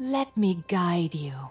Let me guide you.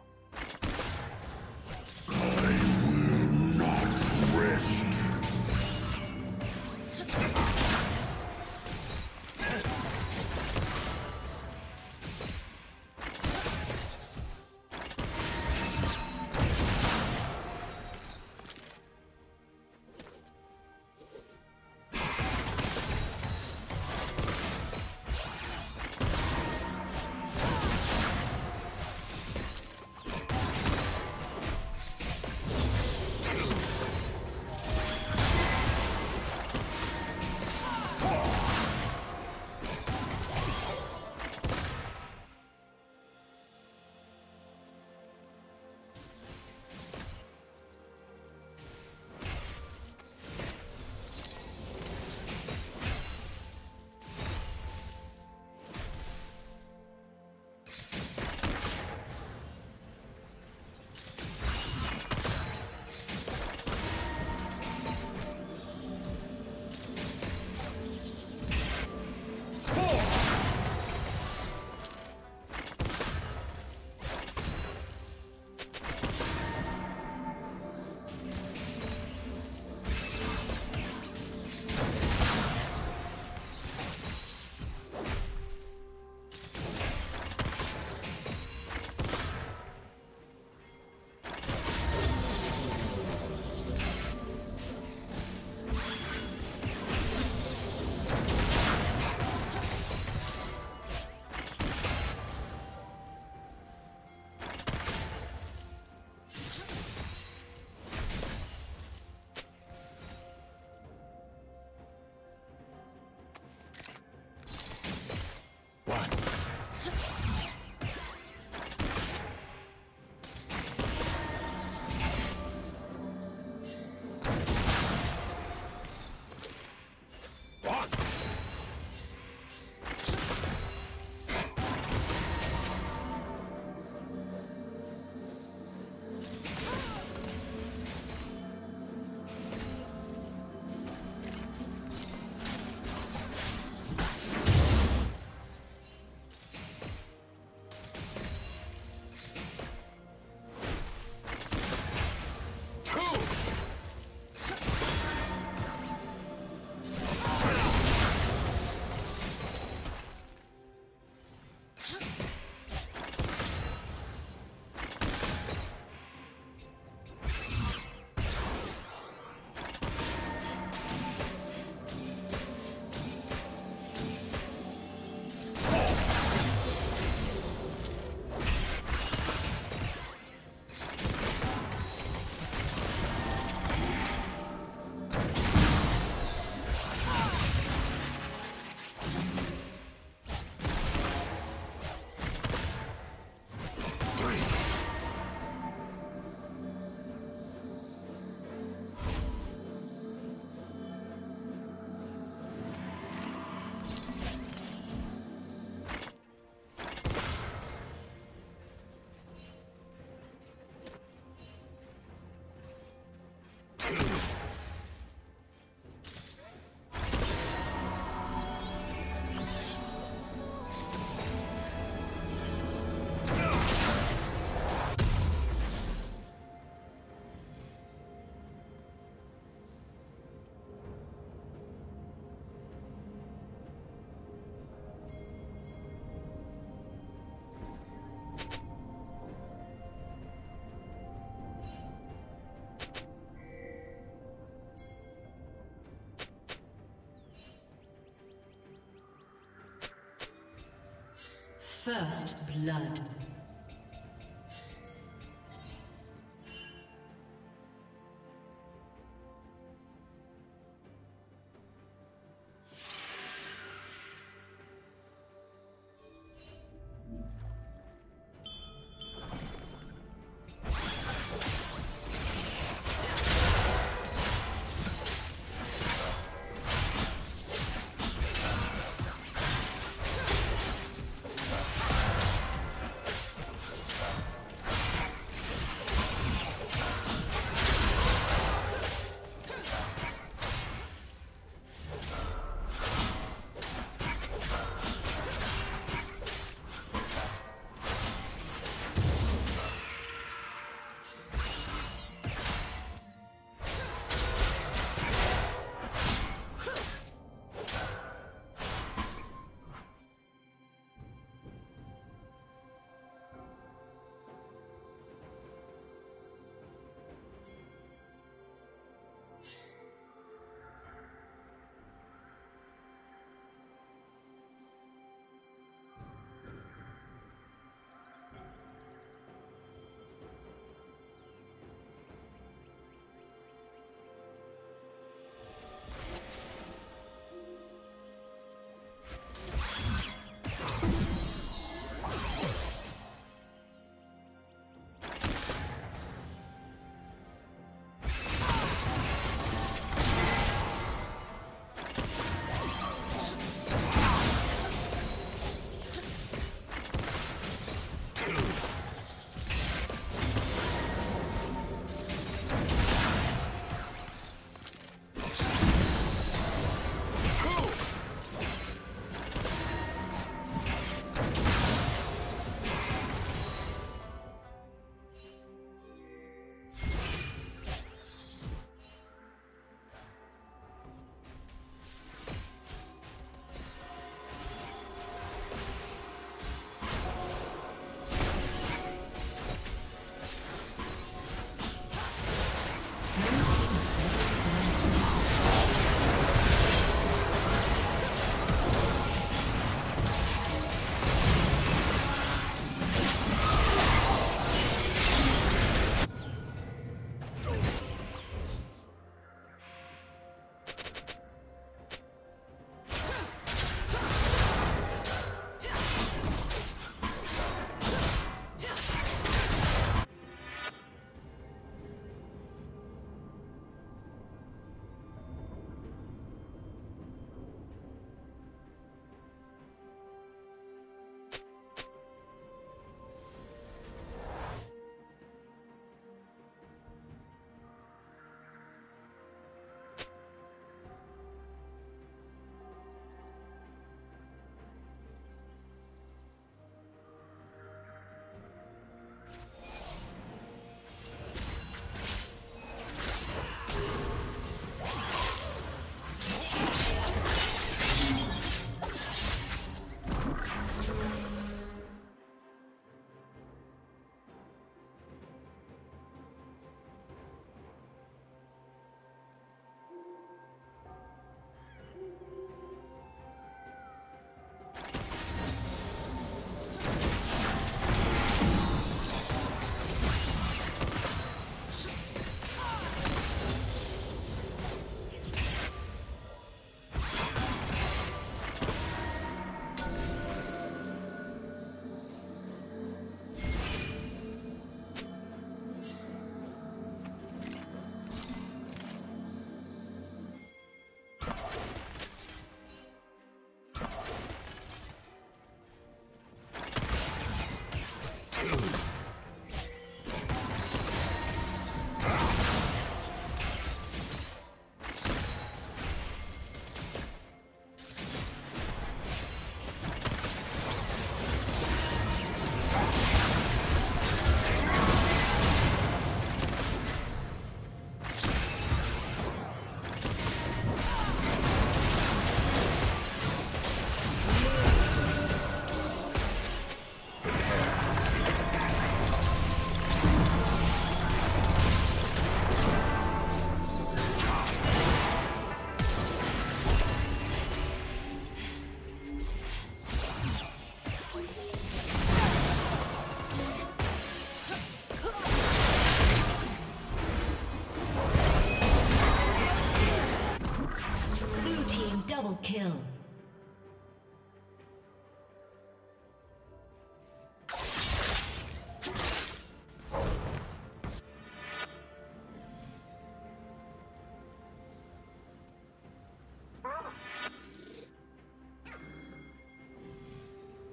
First blood.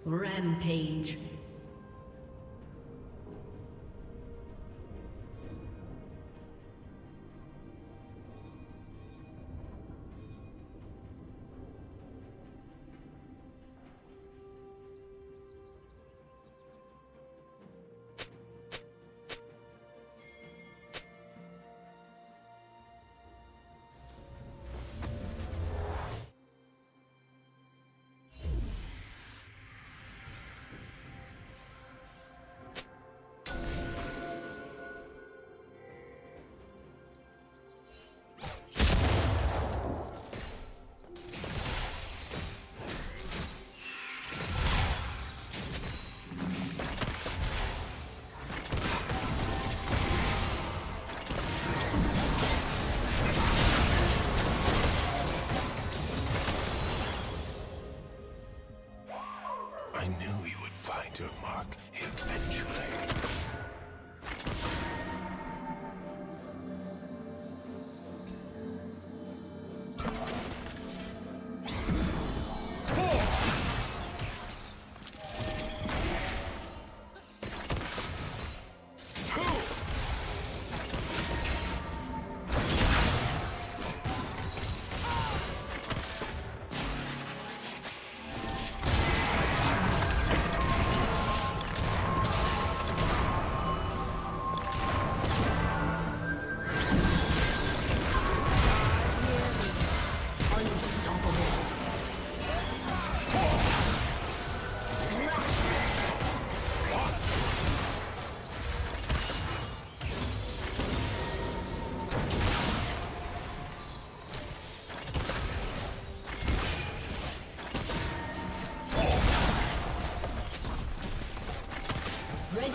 Rampage. Rock.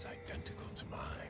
Is identical to mine.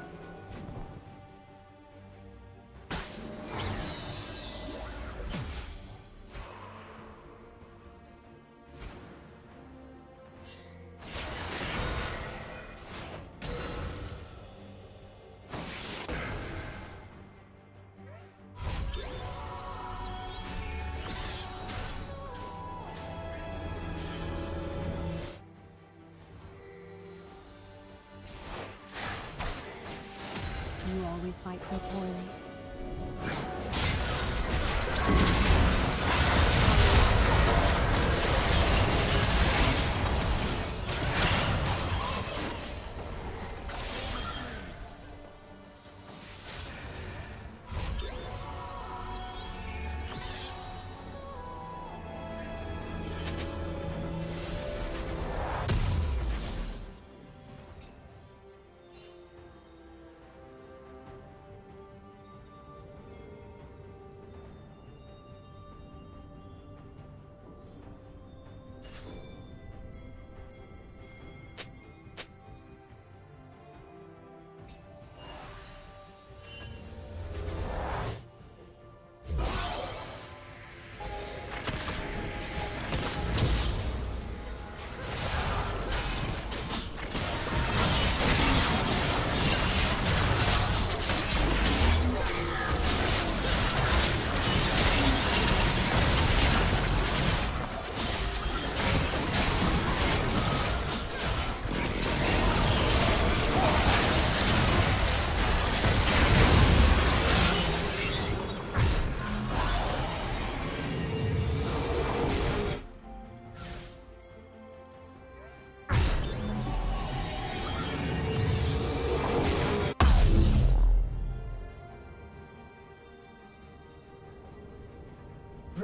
Always fight so poorly.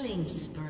Killing spree.